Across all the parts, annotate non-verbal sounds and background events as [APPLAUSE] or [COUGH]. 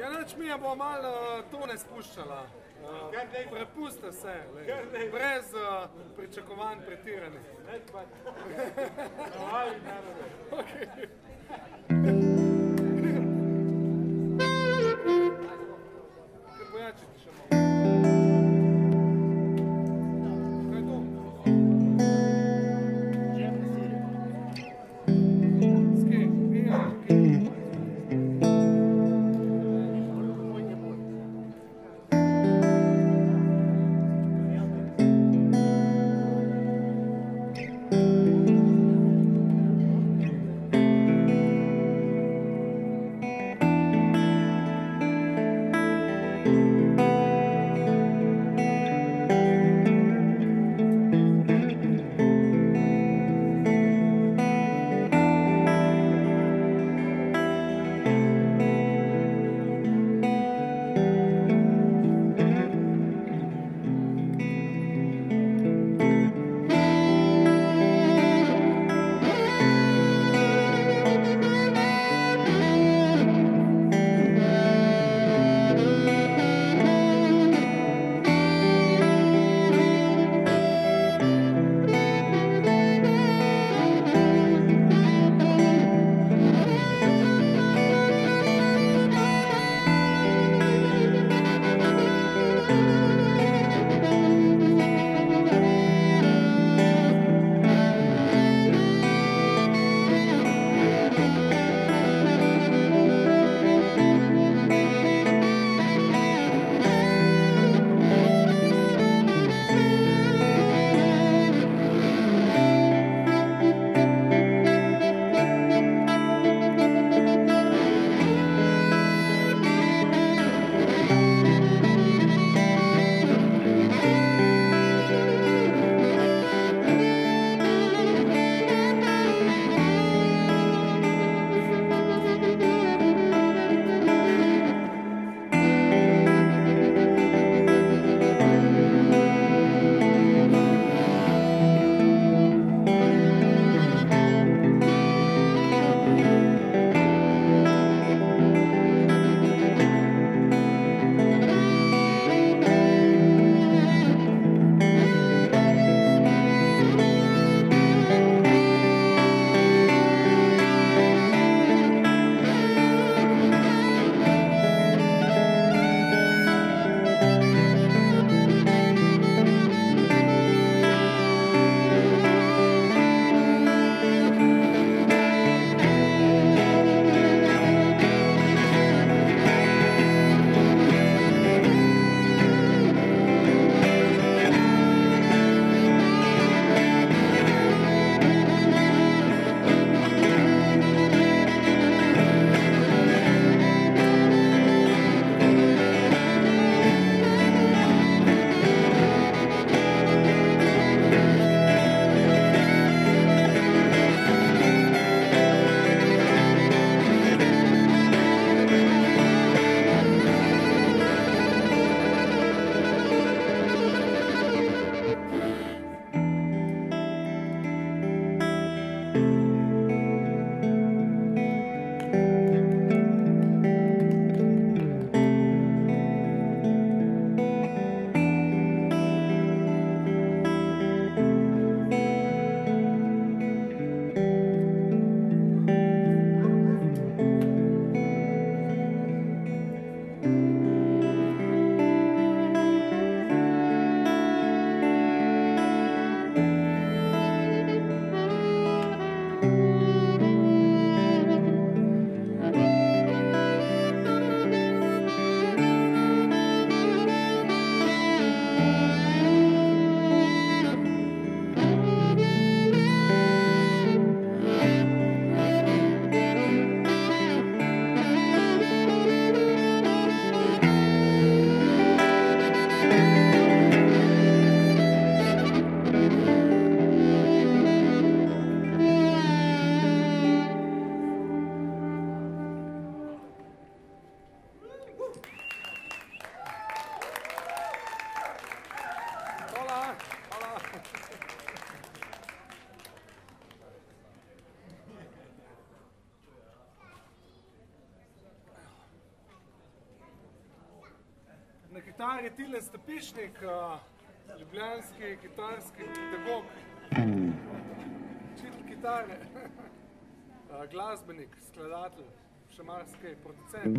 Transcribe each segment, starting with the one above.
Ja, nič mi je bo malo uh, tone spuščala. Uh, prepuste vse, lej. brez uh, pričakovanj pretiranih. [LAUGHS] okay. Kaj kitari Tilen Stepišnik, ljubljanski kitarski pedagog, učitelj kitare, glasbenik, skladatelj, še marsikaj, producent.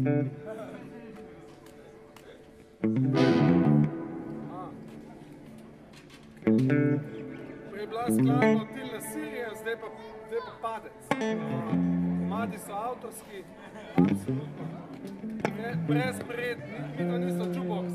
Prej je bila skladno Tilna Sirija, zdaj pa, zdaj pa Padec. Madi so avtorski, brez pred, mi to niso jukebox,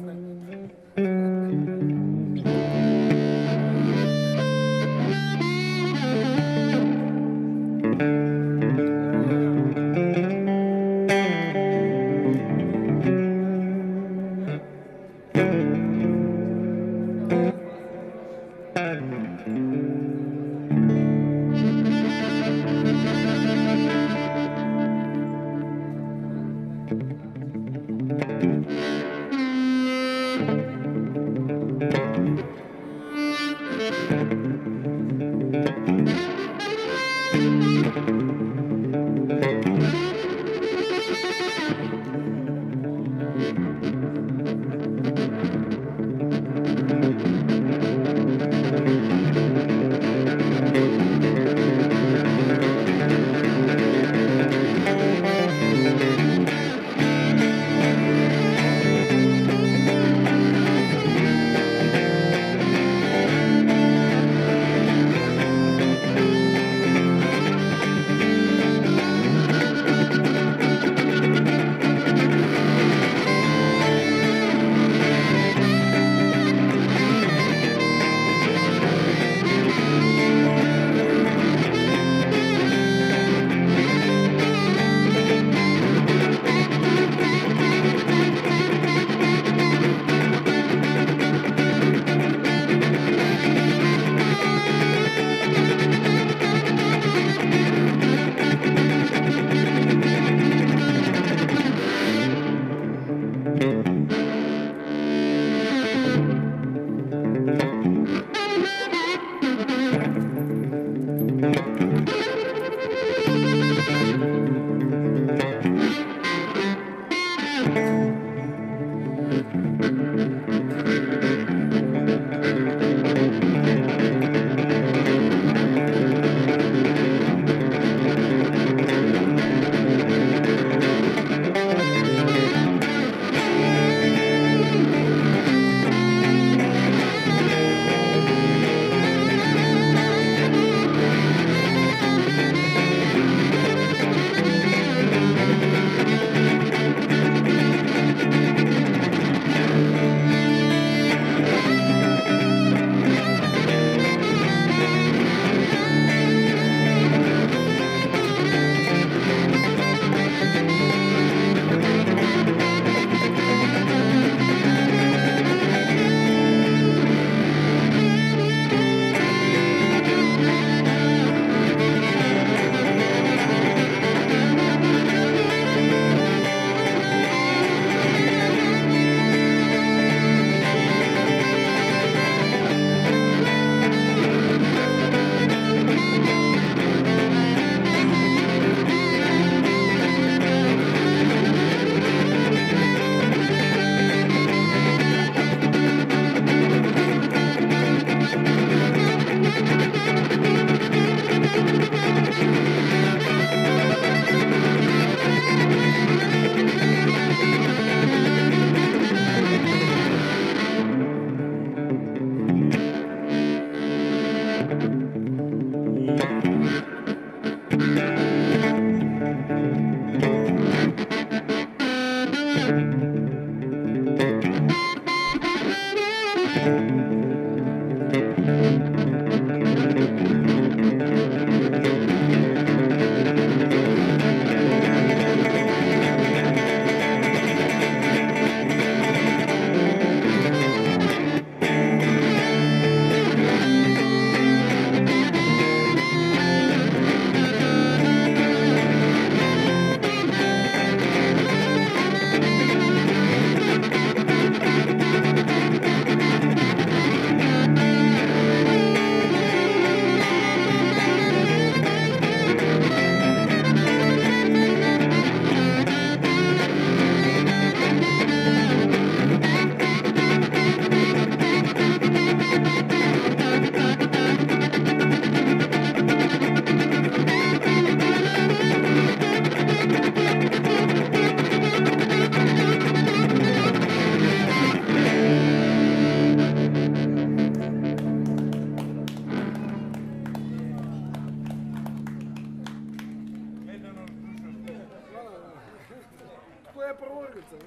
Ne. prorica. ne.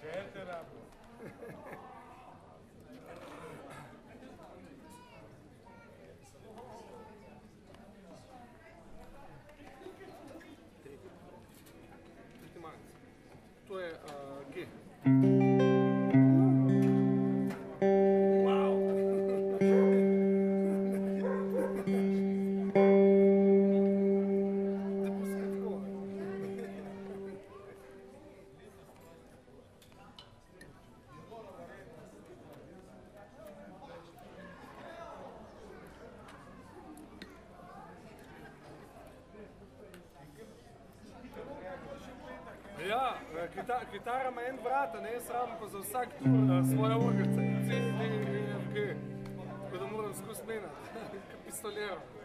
Še kitara ima en vrat, a ne jaz rabim pa za vsak tur uh, svoje urgice. C, D, E, F, G. Tako da moram skozi menati. Kot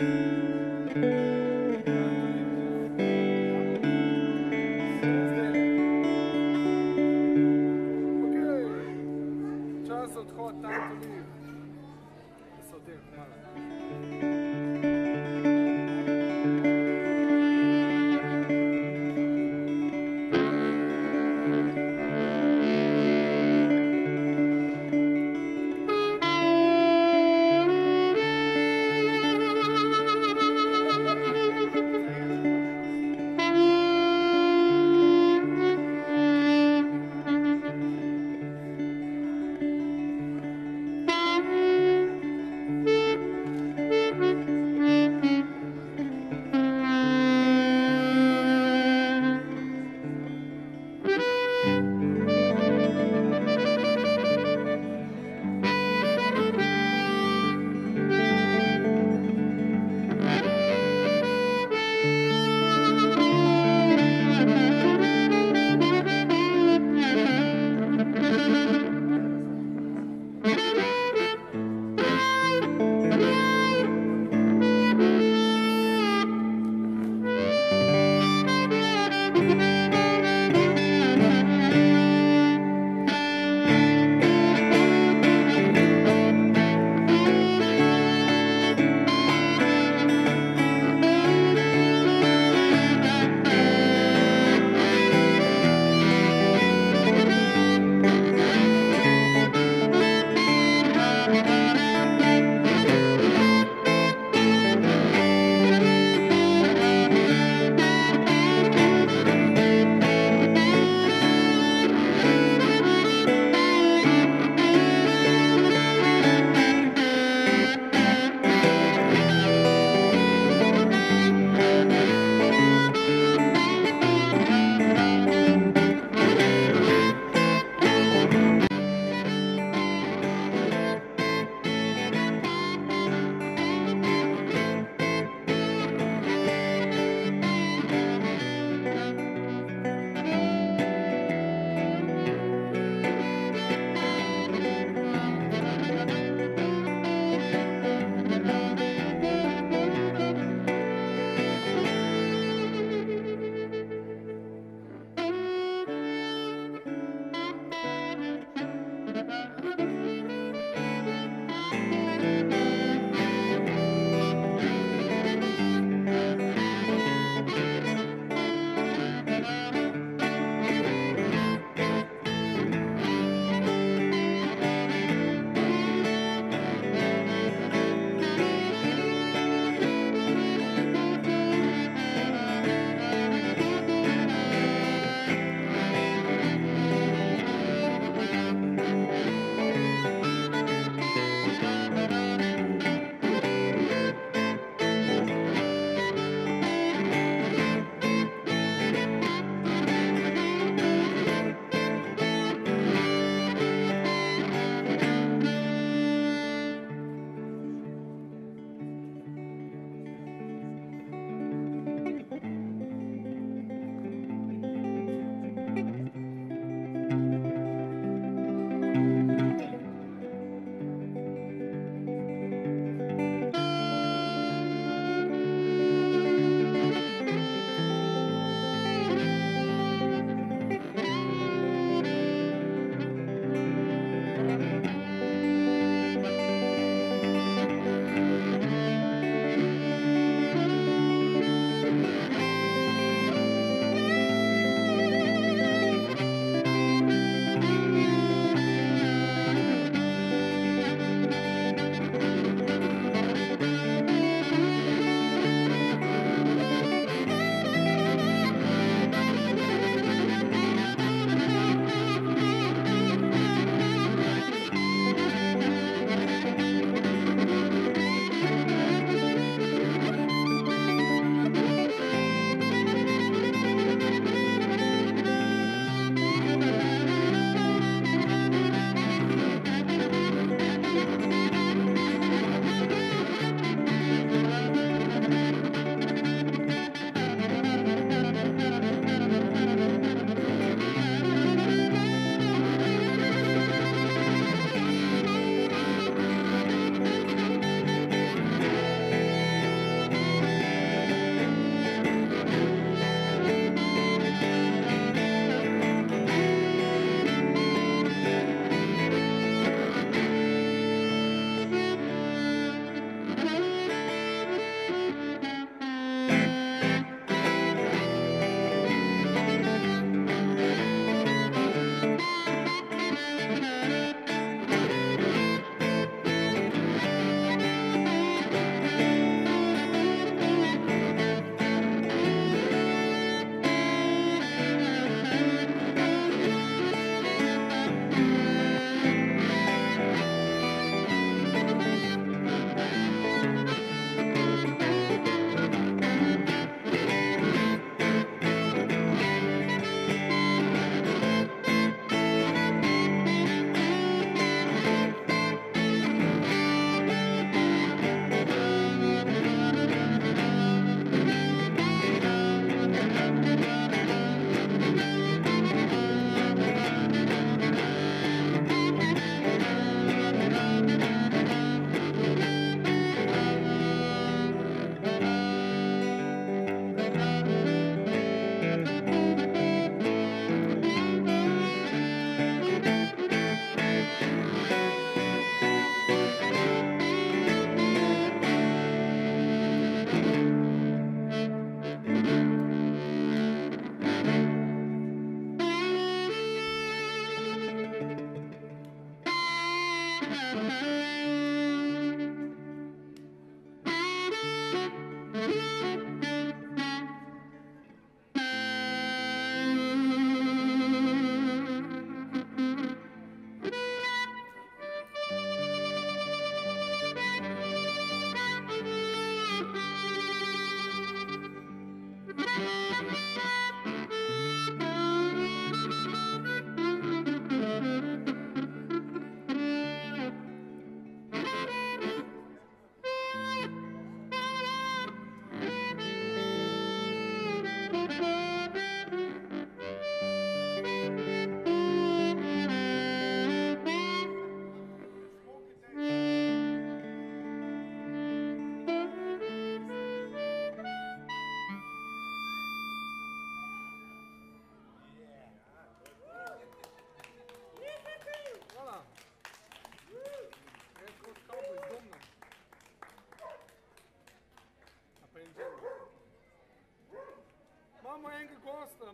Okay.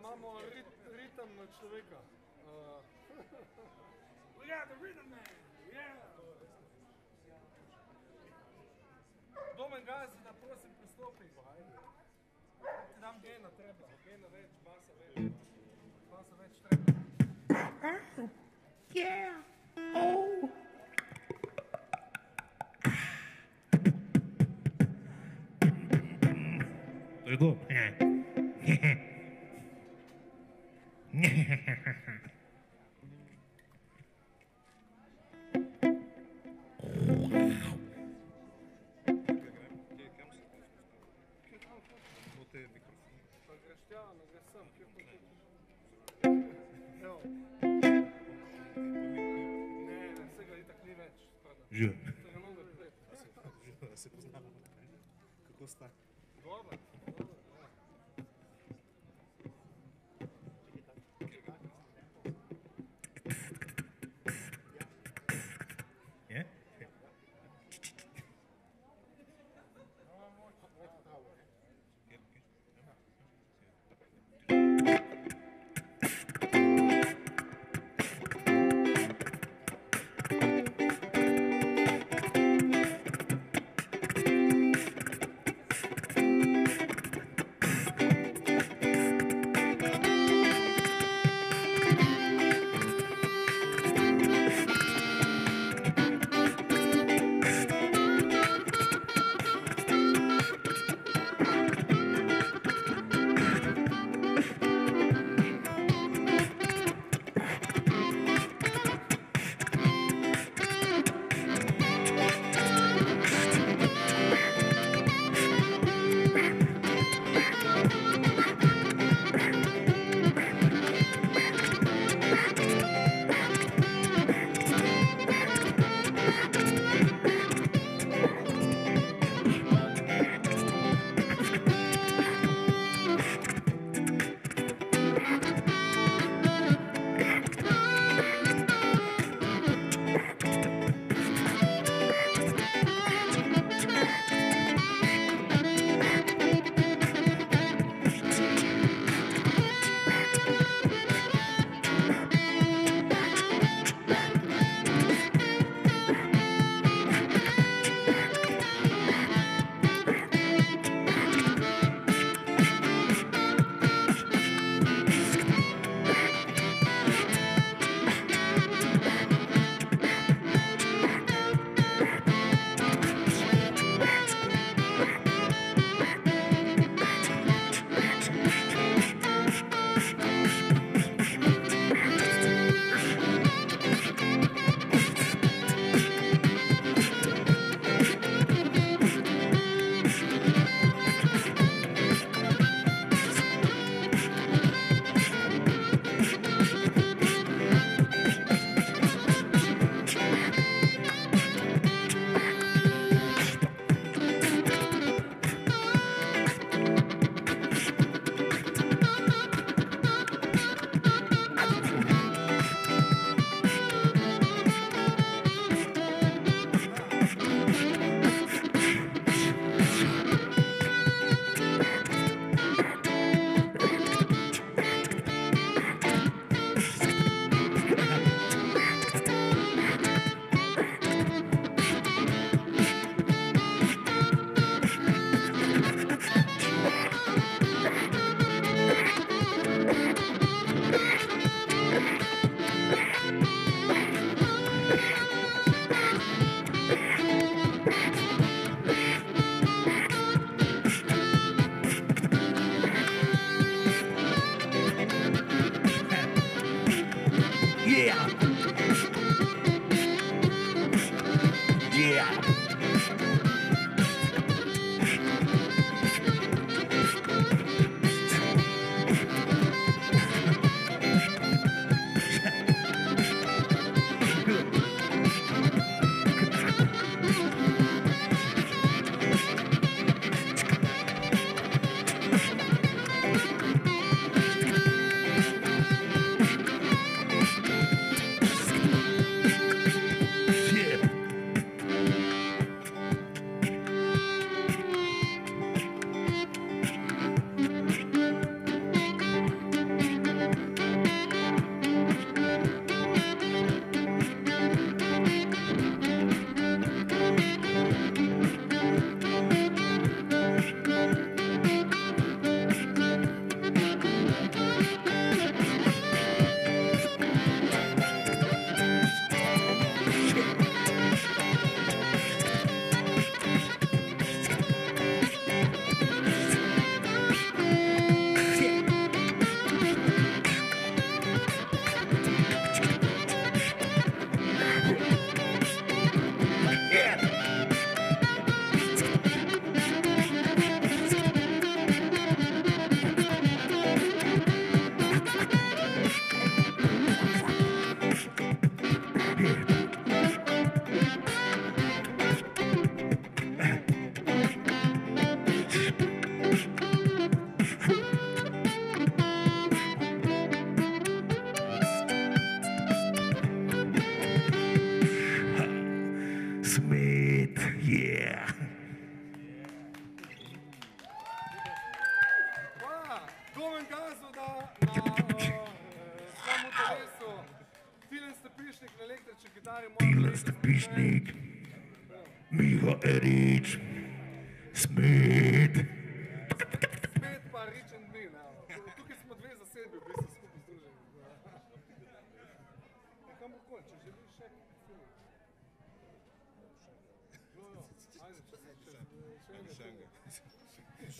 Imamo rit, ritem človeka. Uh, [LAUGHS] we got the rhythm man, yeah! Domen gazi, da prosim pristopi. Ti dam gena treba, gena več, basa več. Basa več treba. Yeah. Oh. To je to. Pa Hehehe. [LAUGHS]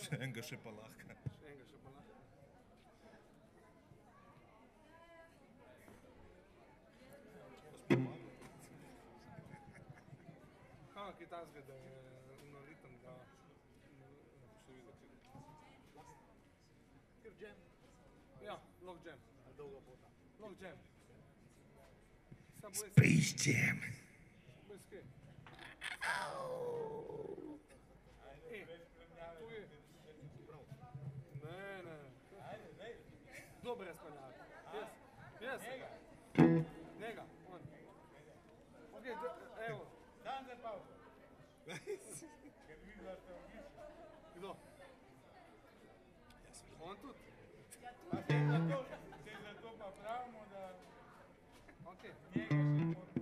Še enega. Še pa lahko. Še enega še pa lahko. Kaj, kaj ta zgleda, da je na ritem, da še videti. Ker džem, Ja, log jam, dolga pota. log jam. Sam bo Space Jam. Igra se on. Ovdje, evo. Dan za pauzu. Kad mi. Kdo? Ja sam on. Ja tu. Pa se za to, se da... Okej. Okay.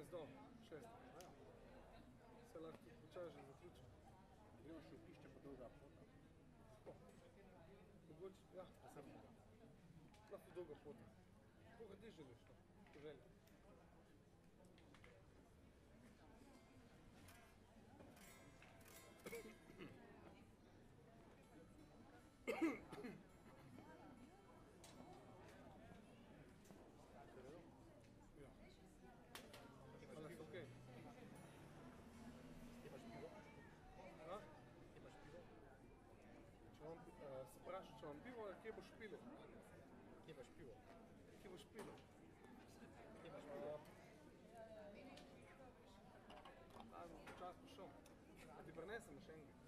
15 do 6. Ja. Se lahko počasi že zaključim. Gremo še v pišče po dolga pota. Mogoče, ja, samo. Lahko dolga pota. Koga ti želiš? No? Želja. Vam pivo, kje boš pilo? Kje imaš pivo? Kje boš pilo? Kje? A, bom počasi prišel. A ti prinesem še enega?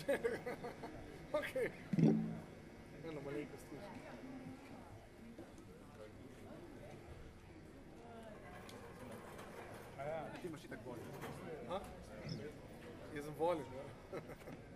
[LAUGHS] okay. Ja, Eno malenkost slišim. Ja. Ti imaš itak voljo. Jaz sem voljen, ja. [LAUGHS]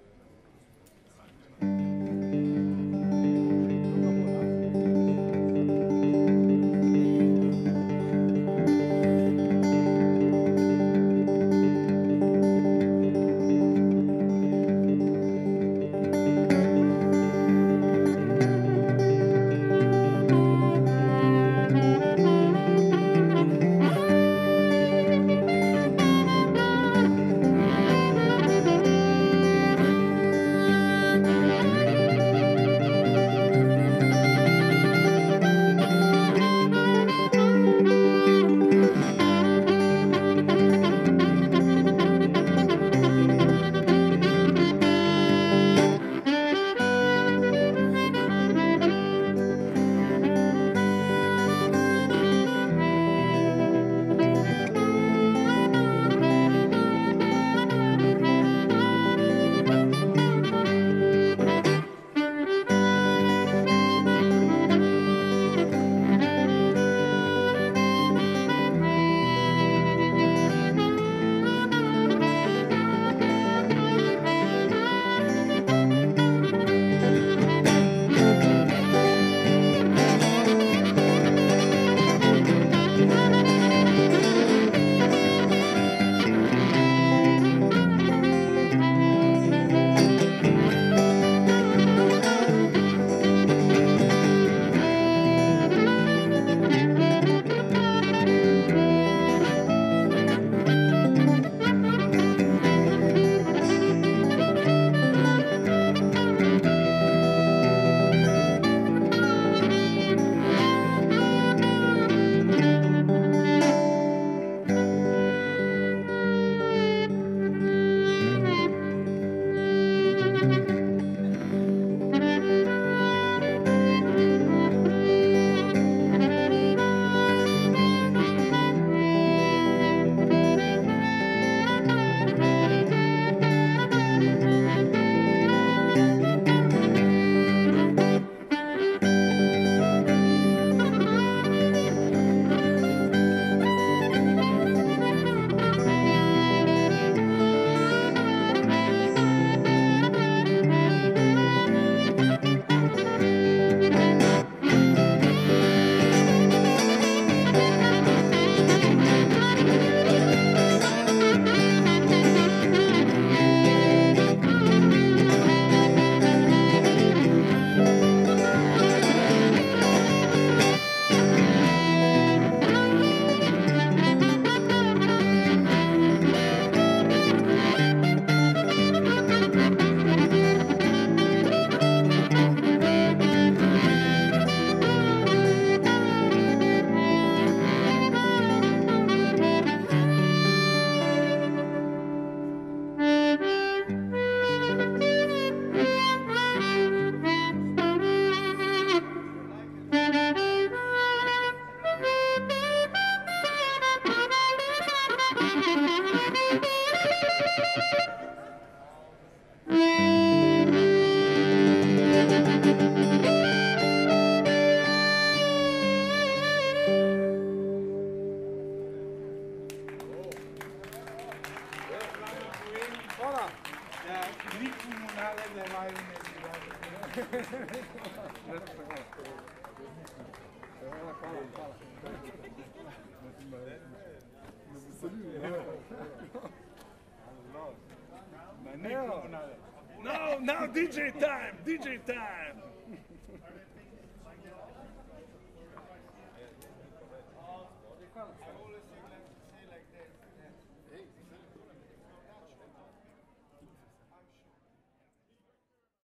DJ time, DJ time.